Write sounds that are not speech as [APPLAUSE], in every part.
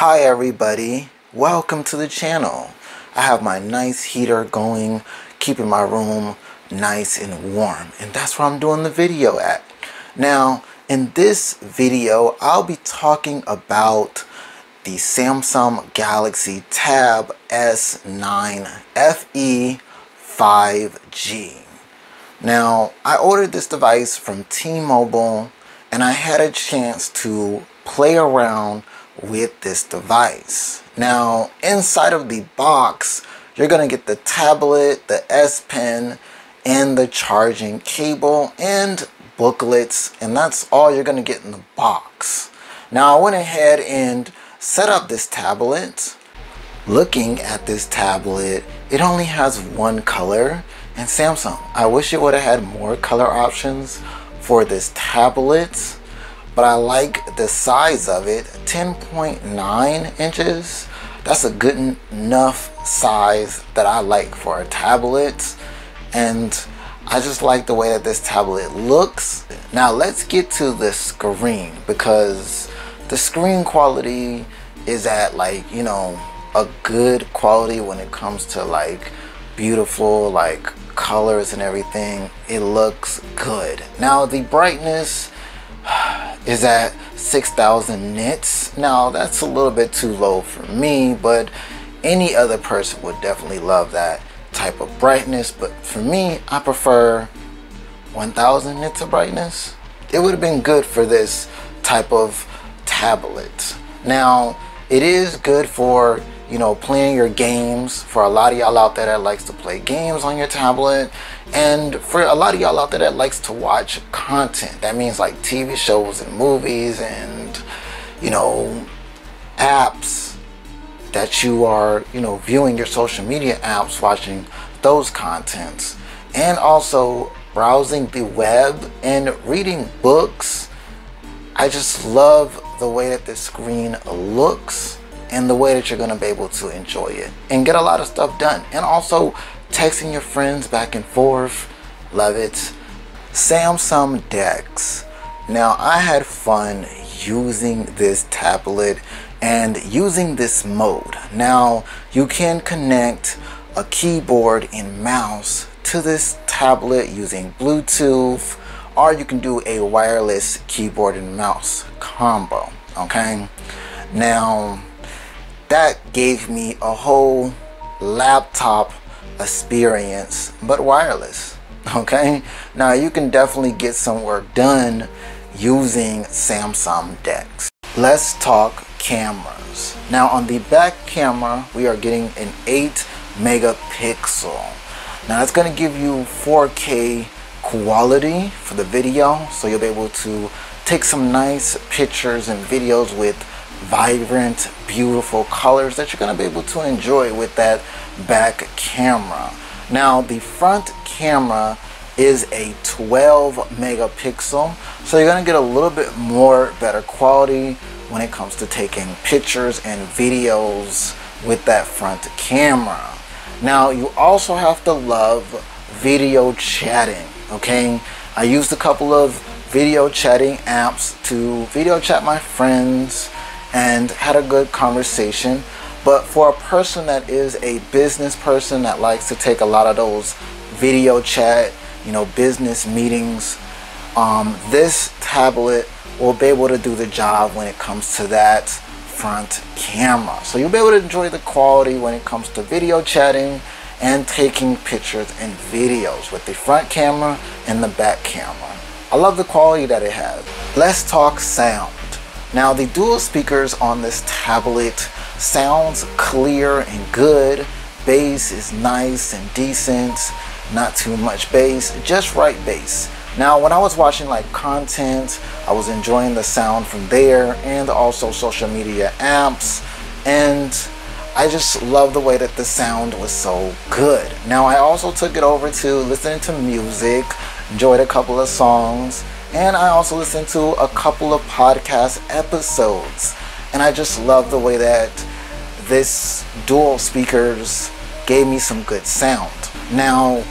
Hi everybody, welcome to the channel. I have my nice heater going, keeping my room nice and warm, and that's where I'm doing the video at. Now, in this video, I'll be talking about the Samsung Galaxy Tab S9 FE 5G. Now, I ordered this device from T-Mobile and I had a chance to play around with this device. Now, inside of the box, you're going to get the tablet, the S Pen, and the charging cable and booklets, and that's all you're going to get in the box. Now, I went ahead and set up this tablet. Looking at this tablet, it only has one color, and Samsung, I wish it would have had more color options for this tablet but I like the size of it. 10.9 inches that's a good enough size that I like for a tablet. And I just like the way that this tablet looks. Now let's get to the screen because the screen quality is at like you know a good quality when it comes to like beautiful like colors and everything. It looks good. Now the brightness is at 6,000 nits. Now that's a little bit too low for me, but any other person would definitely love that type of brightness. But for me, I prefer 1,000 nits of brightness. It would have been good for this type of tablet. Now, it is good for you know, playing your games. For a lot of y'all out there that likes to play games on your tablet. And for a lot of y'all out there that likes to watch content. That means like TV shows and movies and, you know, apps that you are, you know, viewing your social media apps, watching those contents. And also browsing the web and reading books. I just love the way that this screen looks and the way that you're going to be able to enjoy it and get a lot of stuff done. And also texting your friends back and forth. Love it. Samsung DeX. Now I had fun using this tablet and using this mode. Now you can connect a keyboard and mouse to this tablet using Bluetooth or you can do a wireless keyboard and mouse combo okay now that gave me a whole laptop experience but wireless [LAUGHS] okay? Now you can definitely get some work done using Samsung DeX let's talk cameras. Now on the back camera we are getting an 8 megapixel. Now it's going to give you 4k quality for the video so you'll be able to take some nice pictures and videos with vibrant, beautiful colors that you're going to be able to enjoy with that back camera. Now, the front camera is a 12 megapixel, so you're going to get a little bit more better quality when it comes to taking pictures and videos with that front camera. Now, you also have to love video chatting, okay? I used a couple of video chatting apps to video chat my friends, and had a good conversation. But for a person that is a business person that likes to take a lot of those video chat, you know, business meetings, um, this tablet will be able to do the job when it comes to that front camera. So you'll be able to enjoy the quality when it comes to video chatting and taking pictures and videos with the front camera and the back camera. I love the quality that it has. Let's talk sound. Now the dual speakers on this tablet sounds clear and good. Bass is nice and decent, not too much bass, just right bass. Now when I was watching like content, I was enjoying the sound from there and also social media apps and I just love the way that the sound was so good. Now I also took it over to listening to music, enjoyed a couple of songs, and I also listened to a couple of podcast episodes. And I just love the way that this dual speakers gave me some good sound. Now,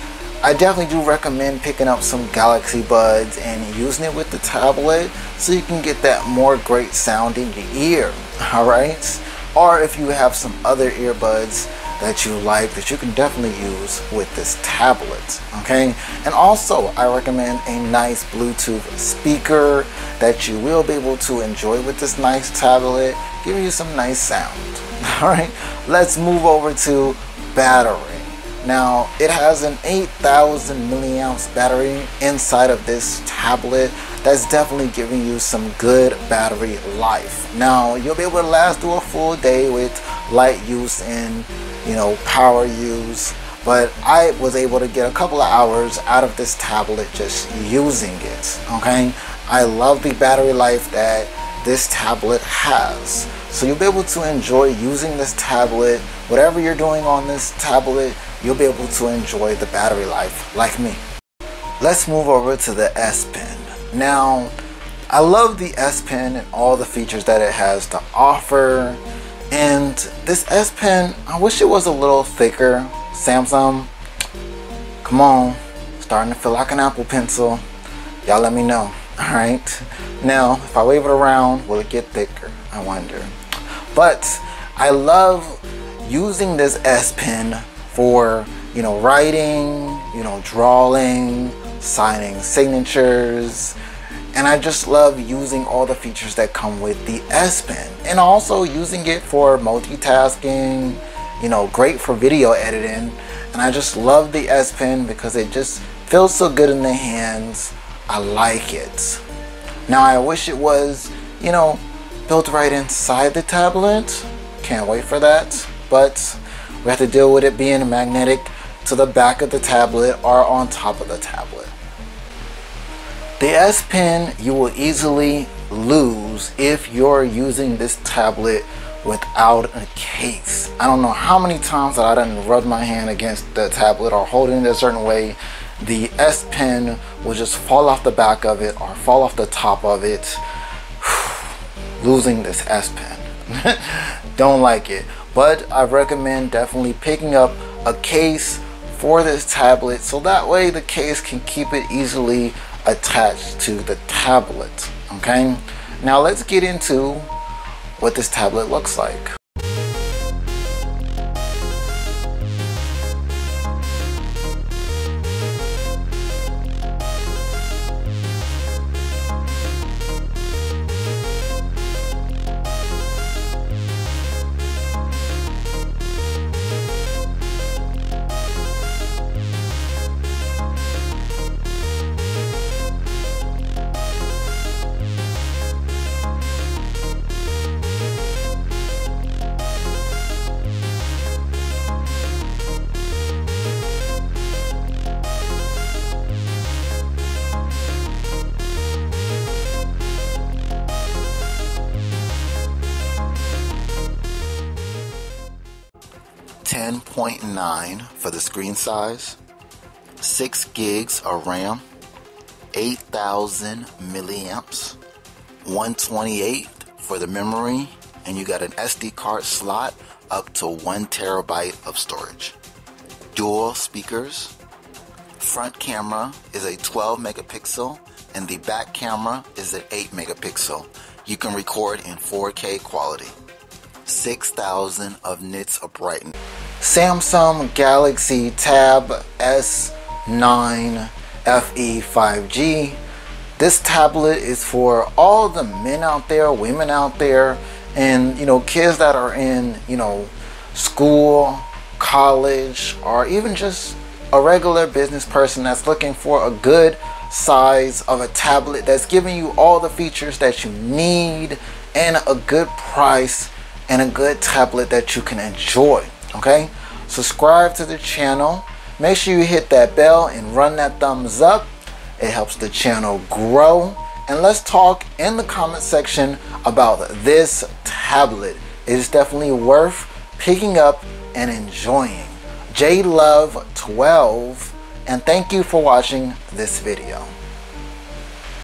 I definitely do recommend picking up some Galaxy Buds and using it with the tablet so you can get that more great sound in your ear. Alright? or if you have some other earbuds that you like that you can definitely use with this tablet okay? And also I recommend a nice Bluetooth speaker that you will be able to enjoy with this nice tablet giving you some nice sound [LAUGHS] all right? Let's move over to battery. Now it has an 8000 milliamps battery inside of this tablet that's definitely giving you some good battery life now you'll be able to last through a full day with light use and you know, power use. But I was able to get a couple of hours out of this tablet just using it. Okay, I love the battery life that this tablet has. So you'll be able to enjoy using this tablet. Whatever you're doing on this tablet, you'll be able to enjoy the battery life like me. Let's move over to the S Pen. Now, I love the S Pen and all the features that it has to offer. And this S Pen, I wish it was a little thicker. Samsung, come on, starting to feel like an Apple Pencil. Y'all let me know. [LAUGHS] All right. Now, if I wave it around, will it get thicker? I wonder. But I love using this S Pen for, you know, writing, you know, drawing, signing signatures, and I just love using all the features that come with the S Pen and also using it for multitasking, you know, great for video editing. And I just love the S Pen because it just feels so good in the hands. I like it. Now I wish it was, you know, built right inside the tablet. Can't wait for that. But we have to deal with it being magnetic to the back of the tablet or on top of the tablet. The S Pen you will easily lose if you're using this tablet without a case. I don't know how many times that I didn't rub my hand against the tablet or holding it a certain way. The S Pen will just fall off the back of it or fall off the top of it. [SIGHS] Losing this S Pen. [LAUGHS] don't like it. But I recommend definitely picking up a case for this tablet so that way the case can keep it easily attached to the tablet. Okay, now let's get into what this tablet looks like. 10.9 for the screen size, 6 gigs of RAM, 8000 milliamps, 128 for the memory, and you got an SD card slot up to 1 terabyte of storage. Dual speakers. Front camera is a 12 megapixel and the back camera is an 8 megapixel. You can record in 4K quality. 6000 of nits of brightness. Samsung Galaxy Tab S9 FE 5G. This tablet is for all the men out there, women out there, and you know, kids that are in, you know, school, college, or even just a regular business person that's looking for a good size of a tablet that's giving you all the features that you need and a good price and a good tablet that you can enjoy okay? Subscribe to the channel. Make sure you hit that bell and run that thumbs up. It helps the channel grow. And let's talk in the comment section about this tablet. It is definitely worth picking up and enjoying. J love 12 and thank you for watching this video